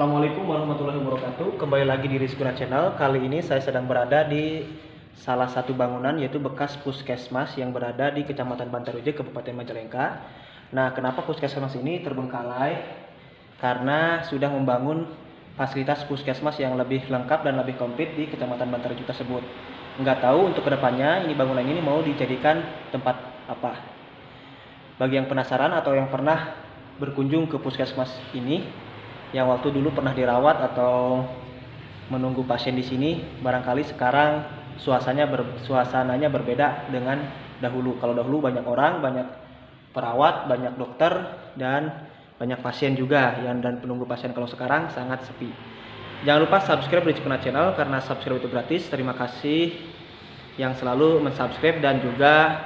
Assalamualaikum warahmatullahi wabarakatuh. Kembali lagi di Rizkuna Channel. Kali ini saya sedang berada di salah satu bangunan yaitu bekas puskesmas yang berada di Kecamatan Bantaruje, Kabupaten Majalengka. Nah, kenapa puskesmas ini terbengkalai? Karena sudah membangun fasilitas puskesmas yang lebih lengkap dan lebih komplit di Kecamatan Bantaruje tersebut. Nggak tahu untuk ke depannya ini bangunan ini mau dijadikan tempat apa. Bagi yang penasaran atau yang pernah berkunjung ke puskesmas ini, yang waktu dulu pernah dirawat atau menunggu pasien di sini barangkali sekarang suasananya ber, suasananya berbeda dengan dahulu. Kalau dahulu banyak orang banyak perawat banyak dokter dan banyak pasien juga yang dan penunggu pasien. Kalau sekarang sangat sepi. Jangan lupa subscribe di channel karena subscribe itu gratis. Terima kasih yang selalu mensubscribe dan juga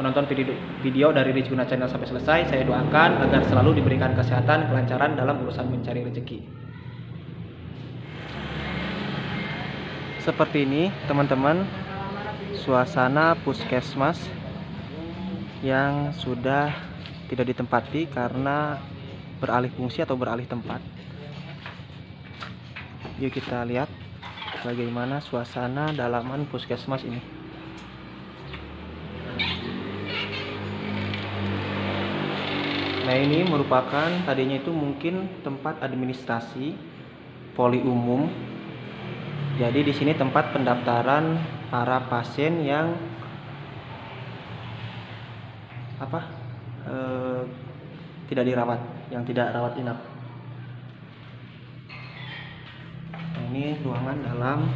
menonton video, video dari Rizguna Channel sampai selesai. Saya doakan agar selalu diberikan kesehatan, kelancaran dalam urusan mencari rezeki. Seperti ini, teman-teman, suasana puskesmas yang sudah tidak ditempati karena beralih fungsi atau beralih tempat. Yuk kita lihat bagaimana suasana dalaman puskesmas ini. Nah ini merupakan tadinya itu mungkin tempat administrasi poli umum. Jadi di sini tempat pendaftaran para pasien yang apa e, tidak dirawat, yang tidak rawat inap. Nah ini ruangan dalam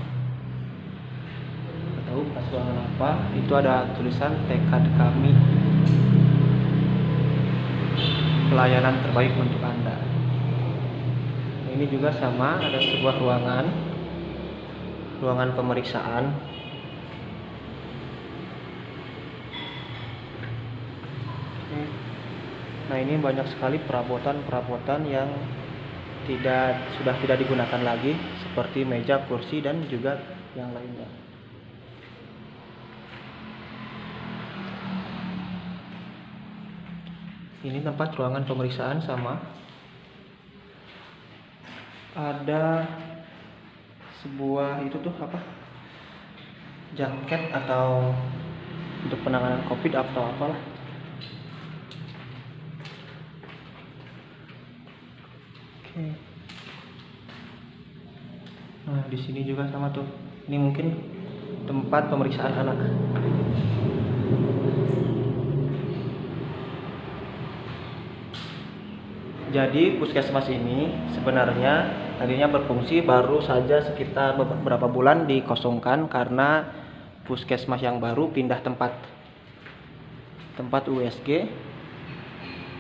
tahu pas ruangan apa itu ada tulisan tekad kami pelayanan terbaik untuk Anda. Ini juga sama, ada sebuah ruangan, ruangan pemeriksaan. Nah ini banyak sekali perabotan-perabotan yang tidak sudah tidak digunakan lagi, seperti meja, kursi dan juga yang lainnya. Ini tempat ruangan pemeriksaan sama ada sebuah itu tuh apa? Jaket atau untuk penanganan covid atau apalah. Oke. Nah di sini juga sama tuh. Ini mungkin tempat pemeriksaan anak Jadi puskesmas ini sebenarnya tadinya berfungsi baru saja sekitar beberapa bulan dikosongkan karena puskesmas yang baru pindah tempat tempat USG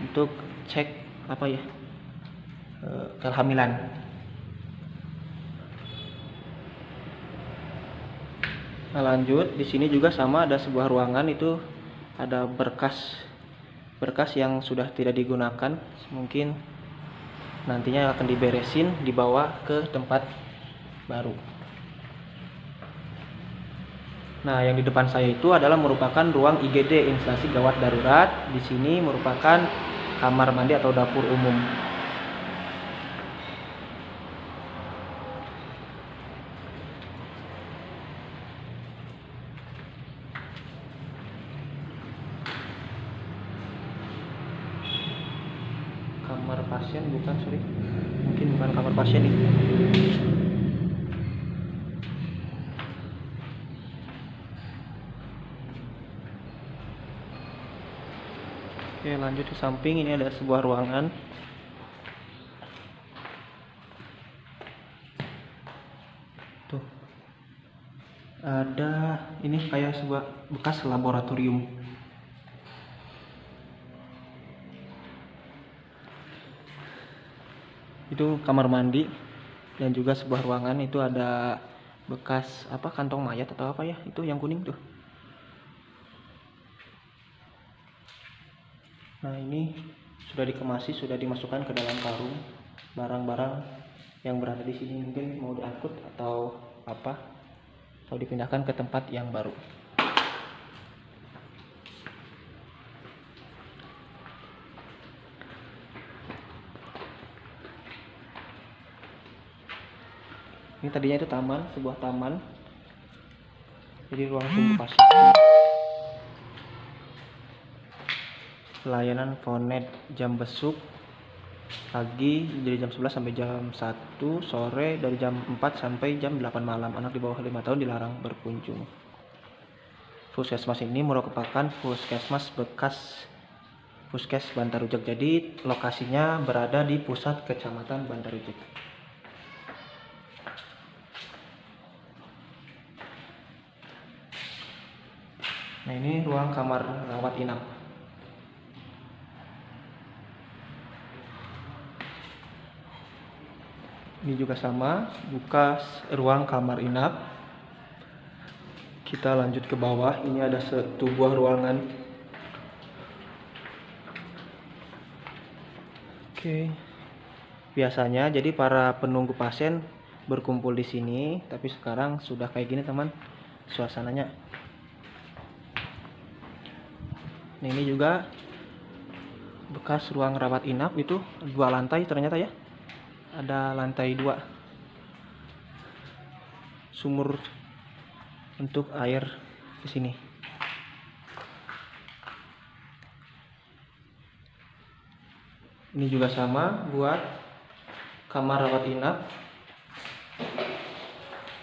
untuk cek apa ya eh, kehamilan. Nah, lanjut di sini juga sama ada sebuah ruangan itu ada berkas berkas yang sudah tidak digunakan mungkin nantinya akan diberesin dibawa ke tempat baru Nah, yang di depan saya itu adalah merupakan ruang IGD instalasi gawat darurat. Di sini merupakan kamar mandi atau dapur umum. Pasien bukan sorry. Mungkin bukan kamar pasien ini oke lanjut ke samping. Ini ada sebuah ruangan. Tuh. Ada ini kayak sebuah bekas laboratorium itu kamar mandi dan juga sebuah ruangan itu ada bekas apa kantong mayat atau apa ya? Itu yang kuning tuh. Nah ini sudah dikemasi sudah dimasukkan ke dalam karung. Barang-barang yang berada di sini mungkin mau diangkut atau apa atau dipindahkan ke tempat yang baru ini tadinya itu taman sebuah taman. Jadi ruang tunggu pasien pelayanan fonet jam besuk pagi dari jam 11 sampai jam 1 sore dari jam 4 sampai jam 8 malam. Anak di bawah 5 tahun dilarang berkunjung. Puskesmas ini merupakan puskesmas bekas puskes Bantarujak. Jadi lokasinya berada di pusat kecamatan Bantarujak nah ini ruang kamar rawat inap. Ini juga sama buka ruang kamar inap. Kita lanjut ke bawah ini ada satu buah ruangan. Oke. Biasanya jadi para penunggu pasien berkumpul di sini tapi sekarang sudah kayak gini teman suasananya nah ini juga bekas ruang rawat inap itu. Dua lantai ternyata ya. Ada lantai dua. Sumur untuk air di sini. Ini juga sama buat kamar rawat inap.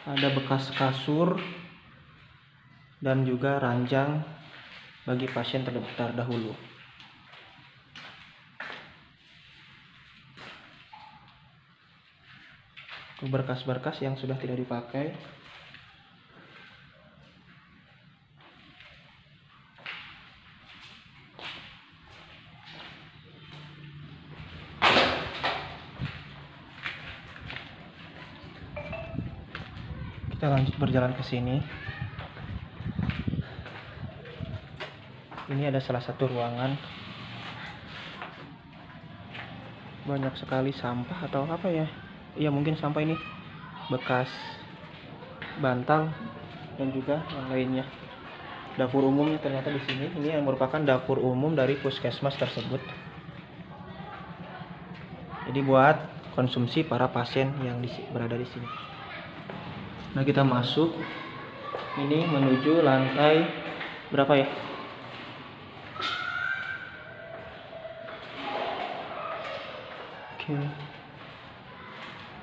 Ada bekas kasur dan juga ranjang bagi pasien terdaftar dahulu. Berkas-berkas yang sudah tidak dipakai. Kita lanjut berjalan ke sini ini ada salah satu ruangan. Banyak sekali sampah atau apa ya? Iya mungkin sampah ini. Bekas bantal dan juga yang lainnya. Dapur umum ternyata di sini. Ini yang merupakan dapur umum dari puskesmas tersebut. Jadi buat konsumsi para pasien yang berada di sini. Nah kita masuk. Ini menuju lantai berapa ya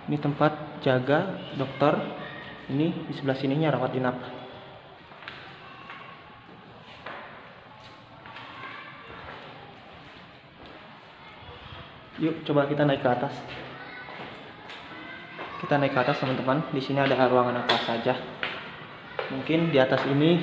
ini tempat jaga dokter. Ini di sebelah sininya rawat inap. Yuk coba kita naik ke atas. Kita naik ke atas teman-teman. Di sini ada ruangan apa saja? Mungkin di atas ini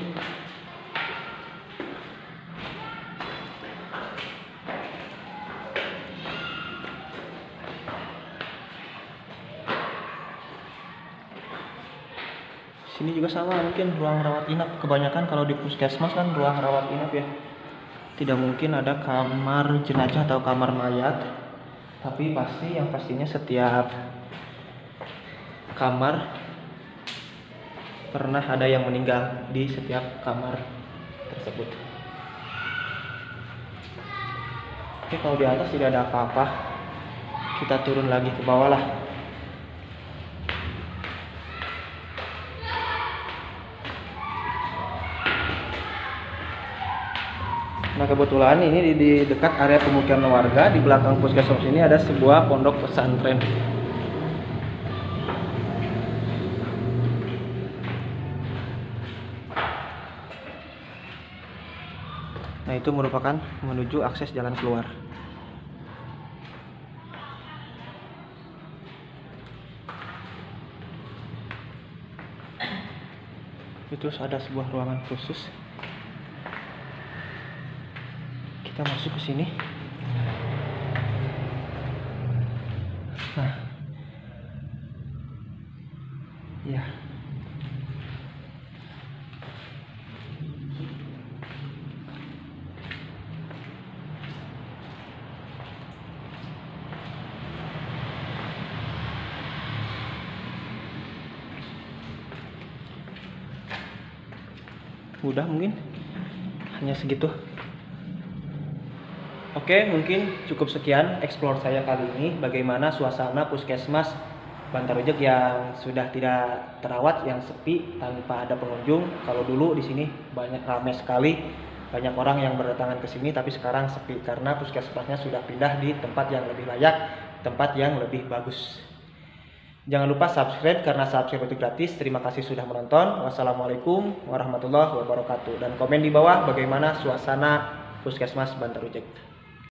sini juga sama mungkin ruang rawat inap. Kebanyakan kalau di puskesmas kan ruang rawat inap ya. Tidak mungkin ada kamar jenazah atau kamar mayat. Tapi pasti yang pastinya setiap kamar pernah ada yang meninggal di setiap kamar tersebut. Oke kalau di atas tidak ada apa-apa kita turun lagi ke bawah lah Nah kebetulan ini di, di dekat area pemukiman warga di belakang puskesmas ini ada sebuah pondok pesantren. Nah itu merupakan menuju akses jalan keluar. Itu ada sebuah ruangan khusus kita masuk ke sini. Nah. Ya. Udah mungkin? Hanya segitu Oke, mungkin cukup sekian explore saya kali ini bagaimana suasana puskesmas Bantar Ujek yang sudah tidak terawat, yang sepi tanpa ada pengunjung. Kalau dulu di sini banyak ramai sekali, banyak orang yang berdatangan ke sini, tapi sekarang sepi karena puskesmasnya sudah pindah di tempat yang lebih layak, tempat yang lebih bagus. Jangan lupa subscribe karena subscribe itu gratis. Terima kasih sudah menonton. Wassalamualaikum warahmatullahi wabarakatuh. Dan komen di bawah bagaimana suasana Puskesmas Bantar Ujek.